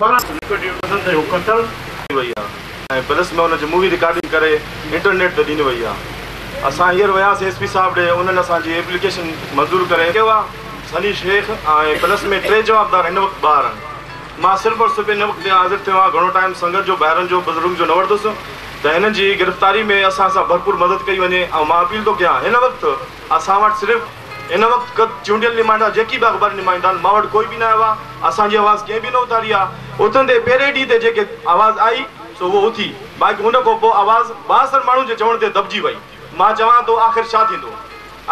ऐं प्लस में हुनजी मूवी रिकॉर्डिंग करे इंटरनेट ते ॾिनी वई आहे असां हींअर वियासीं एस पी साहिब हुननि असांजी एप्लीकेशन मंज़ूर करे कयो आहे सनी शेख ऐं प्लस में टे जवाबदार हिन वक़्तु ॿार आहिनि मां सिर्फ़ु और सिर्फ़ु हिन वक़्तु हाज़िर थियो आहियां घणो टाइम संगत जो ॿाहिरि जो बुज़ुर्ग जो न वठंदुसि त हिननि जी गिरफ़्तारी में असां सां भरपूर मदद कई वञे ऐं मां अपील थो कयां हिन वक़्तु असां वटि सिर्फ़ु वक्त वक़्तु चूंडियल निमाईंदा जेकी बि अख़बार निमाईंदा आहिनि मां वटि कोई बि न आयो आहे असांजी आवाज़ु कंहिं बि न उथारी आहे उथंदे पहिरें ॾींहं ते जेके आवाज़ आई सो उहो उथी बाक़ी उनखां पोइ आवाज़ु बासर माण्हुनि जे चवण ते दॿजी वई मां चवां थो आख़िर छा थींदो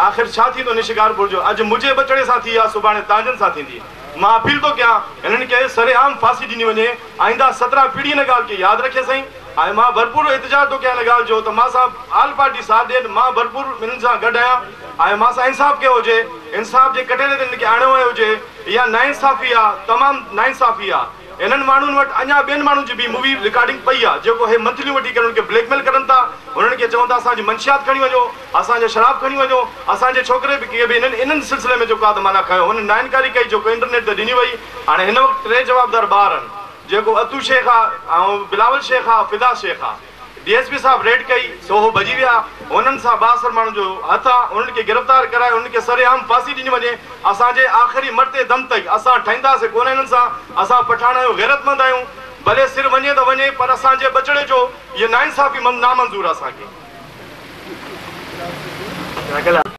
आख़िर छा थींदो निशिकारपुर जो अॼु मुंहिंजे बचड़े सां थी आहे सुभाणे तव्हांजनि सां थींदी मां अपील थो कयां हिननि खे सरे आम ॾिनी वञे आईंदा सत्रहं पीढ़ी हिन ॻाल्हि खे यादि रखे साईं ऐं मां भरपूर इतिजाज थो कयां हिन ॻाल्हि जो त मां सां आल पार्टी साथ ॾियनि मां भरपूर हिननि सां गॾु आहियां ऐं मां सां इंसाफ़ कयो हुजे इंसाफ़ जे कॾहिं आणियो वियो हुजे इहा ना इंसाफ़ी आहे तमामु ना इंसाफ़ी आहे इन्हनि माण्हुनि वटि अञा ॿियनि माण्हुनि जी बि मूवी रिकॉर्डिंग पई आहे जेको हे मंथलियूं वठी करे उन्हनि खे ब्लैक मेल करनि था हुननि खे चवनि था असांजी मंशियात खणी वञो असांजो शराबु खणी वञो असांजे छोकिरे बि हिननि इन्हनि सिलसिले में जेको आहे माना खयों हुननि नाइनकारी कई जेको इंटरनेट ते ॾिनी वई हाणे हिन वक़्तु टे जवाबदार ॿार आहिनि जेको अतु शेख आहे ऐं बिलावल शेख आहे फिदा शेख आहे डी एस पी साहिबु रेड कई सो सोहो भॼी विया हुननि सां बासर माण्हुनि जो हथ आहे हुननि खे गिरफ़्तार कराए हुननि खे सरे आम फासी ॾिनी वञे असांजे आख़िरी मरते दम ताईं असां ठाहींदासीं कोन हिननि सां असां पठाण जो गैरतमंद आहियूं भले सिर वञे त वञे पर असांजे बचड़े जो इहो नाइंसाफ़ी नामंज़ूरु आहे असांखे